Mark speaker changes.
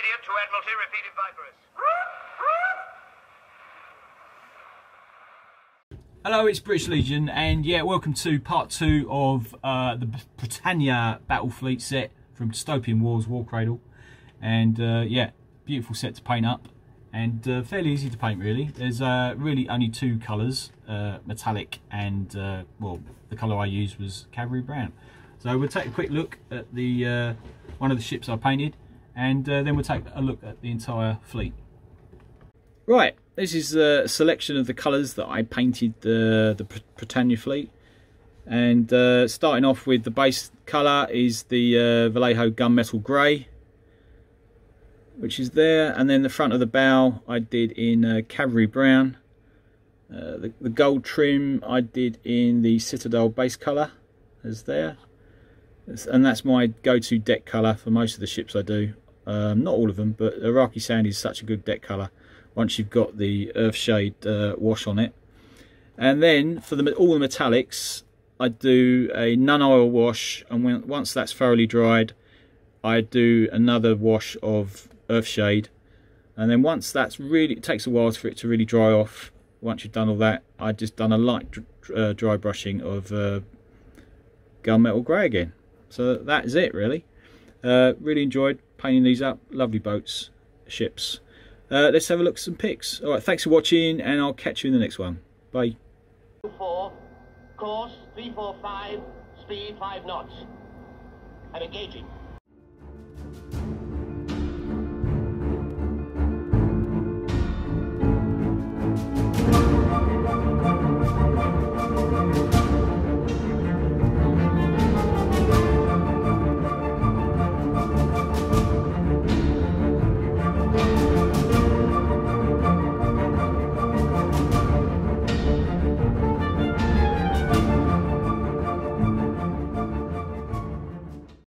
Speaker 1: to Admiralty, repeated.
Speaker 2: Hello, it's British Legion, and yeah, welcome to part two of uh, the Britannia Battlefleet set from Dystopian Wars Warcradle. And uh, yeah, beautiful set to paint up, and uh, fairly easy to paint really. There's uh, really only two colours, uh, metallic and, uh, well, the colour I used was Cavalry Brown. So we'll take a quick look at the one of the ships I painted, and then we'll take a look at the entire fleet. Right, this is a selection of the colours that I painted the, the Britannia fleet. And uh, starting off with the base colour is the uh, Vallejo gunmetal grey, which is there. And then the front of the bow I did in uh, cavalry brown. Uh, the, the, gold trim I did in the Citadel base colour, is there. And that's my go-to deck colour for most of the ships I do. Um, not all of them, but Iraqi Sand is such a good deck colour once you've got the Earthshade uh, wash on it. And then for the, all the metallics, I do a Nuln Oil wash, and when, once that's thoroughly dried, I do another wash of Earthshade. And then once that's really, it takes a while for it to really dry off. Once you've done all that, I just done a light uh, dry brushing of uh, gunmetal grey again. So that is it really. Uh, really enjoyed painting these up. Lovely boats, ships. Uh, let's have a look at some pics. All right, thanks for watching, and I'll catch you in the next one. Bye.
Speaker 1: Four, course 345, speed 5 knots. I'm engaging.